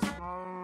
Oh.